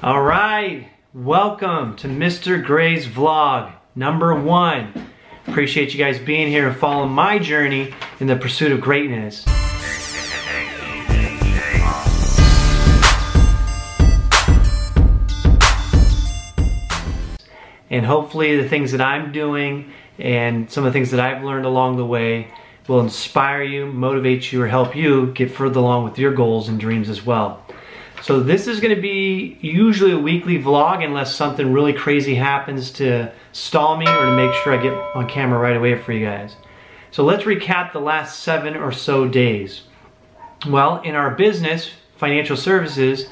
All right, welcome to Mr. Gray's vlog number one. Appreciate you guys being here and following my journey in the pursuit of greatness. And hopefully the things that I'm doing and some of the things that I've learned along the way will inspire you, motivate you, or help you get further along with your goals and dreams as well. So this is gonna be usually a weekly vlog unless something really crazy happens to stall me or to make sure I get on camera right away for you guys. So let's recap the last seven or so days. Well, in our business, financial services,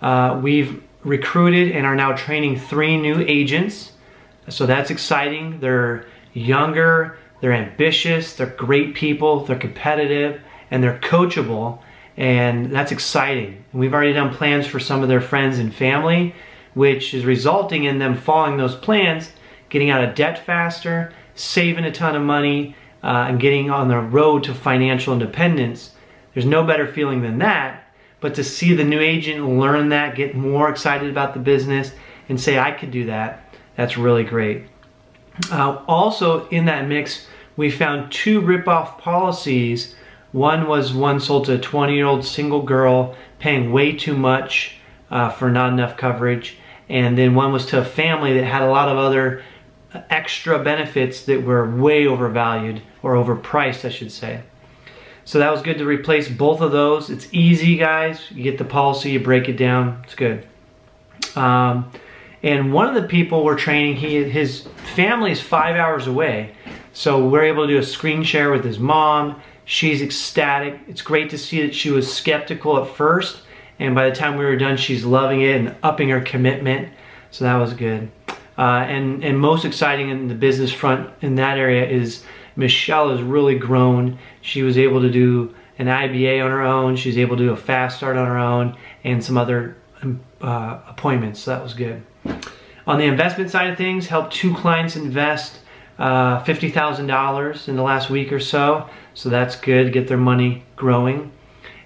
uh, we've recruited and are now training three new agents. So that's exciting. They're younger, they're ambitious, they're great people, they're competitive, and they're coachable. And that's exciting. We've already done plans for some of their friends and family, which is resulting in them following those plans, getting out of debt faster, saving a ton of money, uh, and getting on the road to financial independence. There's no better feeling than that. But to see the new agent learn that, get more excited about the business, and say, I could do that, that's really great. Uh, also, in that mix, we found two rip-off policies. One was one sold to a 20-year-old single girl paying way too much uh, for not enough coverage. And then one was to a family that had a lot of other extra benefits that were way overvalued or overpriced, I should say. So that was good to replace both of those. It's easy, guys. You get the policy, you break it down. It's good. Um, and one of the people we're training, he his family is five hours away. So we're able to do a screen share with his mom. She's ecstatic. It's great to see that she was skeptical at first. And by the time we were done, she's loving it and upping her commitment. So that was good. Uh, and, and most exciting in the business front in that area is Michelle has really grown. She was able to do an IBA on her own. She's able to do a fast start on her own and some other um, uh, appointments. So that was good. On the investment side of things, helped two clients invest uh, $50,000 in the last week or so. So that's good, get their money growing.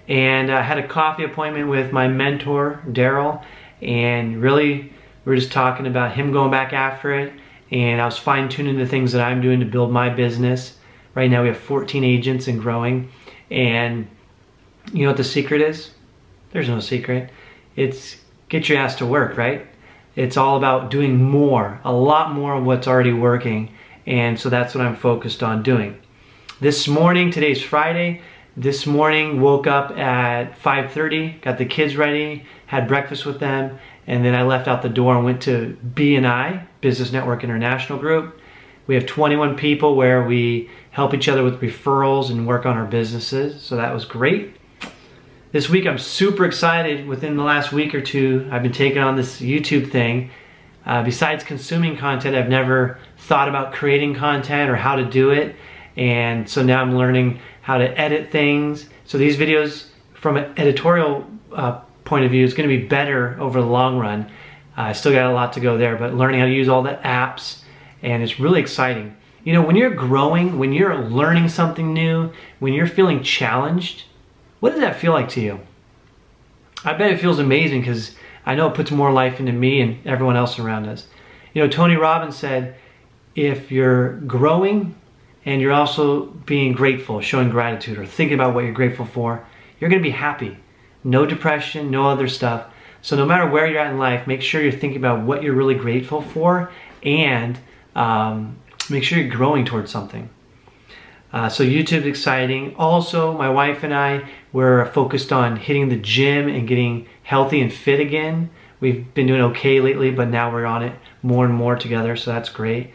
And I had a coffee appointment with my mentor, Daryl, and really we are just talking about him going back after it and I was fine tuning the things that I'm doing to build my business. Right now we have 14 agents and growing. And you know what the secret is? There's no secret. It's get your ass to work, right? It's all about doing more, a lot more of what's already working. And so that's what I'm focused on doing. This morning, today's Friday, this morning woke up at 5.30, got the kids ready, had breakfast with them, and then I left out the door and went to BNI, Business Network International Group. We have 21 people where we help each other with referrals and work on our businesses, so that was great. This week I'm super excited. Within the last week or two, I've been taking on this YouTube thing. Uh, besides consuming content, I've never thought about creating content or how to do it. And so now I'm learning how to edit things. So these videos from an editorial uh, point of view is going to be better over the long run. Uh, I still got a lot to go there, but learning how to use all the apps, and it's really exciting. You know, when you're growing, when you're learning something new, when you're feeling challenged, what does that feel like to you? I bet it feels amazing because I know it puts more life into me and everyone else around us. You know, Tony Robbins said, if you're growing and you're also being grateful, showing gratitude, or thinking about what you're grateful for, you're going to be happy no depression, no other stuff. So no matter where you're at in life, make sure you're thinking about what you're really grateful for and um, make sure you're growing towards something. Uh, so YouTube's exciting. Also, my wife and I, we're focused on hitting the gym and getting healthy and fit again. We've been doing okay lately, but now we're on it more and more together, so that's great.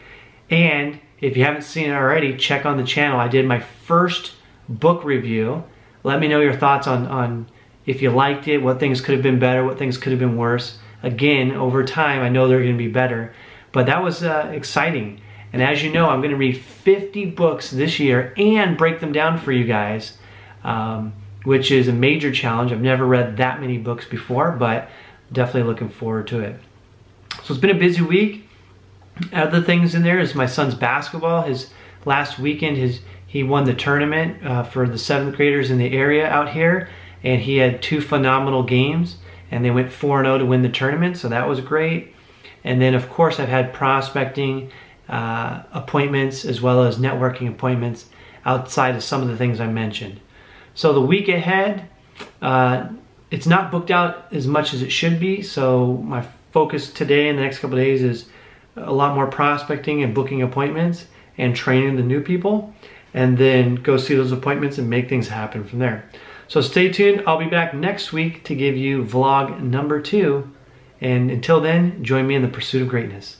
And if you haven't seen it already, check on the channel. I did my first book review. Let me know your thoughts on, on if you liked it, what things could have been better, what things could have been worse. Again, over time, I know they're going to be better. But that was uh, exciting. And as you know, I'm going to read 50 books this year and break them down for you guys, um, which is a major challenge. I've never read that many books before, but definitely looking forward to it. So it's been a busy week. Other things in there is my son's basketball. His last weekend, his he won the tournament uh, for the seventh graders in the area out here and he had two phenomenal games. and they went 4-0 to win the tournament, so that was great. And then, of course, I've had prospecting uh, appointments as well as networking appointments outside of some of the things I mentioned. So the week ahead, uh, it's not booked out as much as it should be. So my focus today and the next couple days is a lot more prospecting and booking appointments and training the new people and then go see those appointments and make things happen from there. So stay tuned. I'll be back next week to give you vlog number two. And until then, join me in the pursuit of greatness.